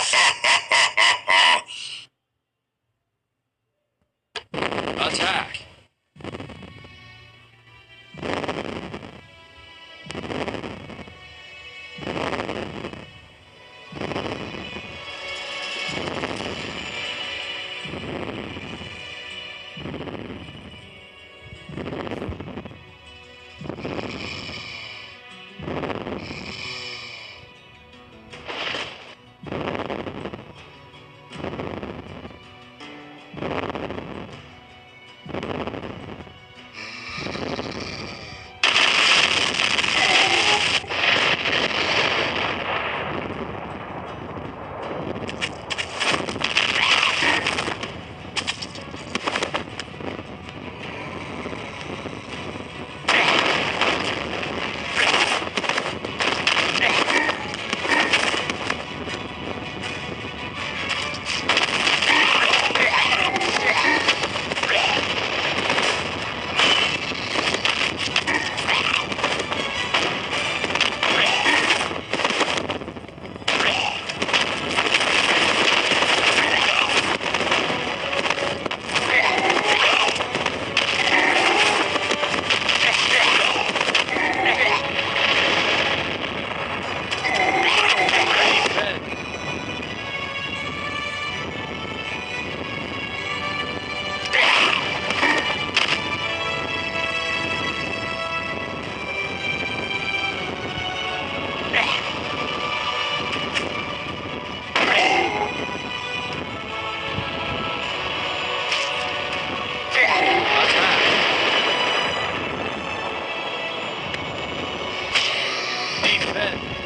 Attack! Amen.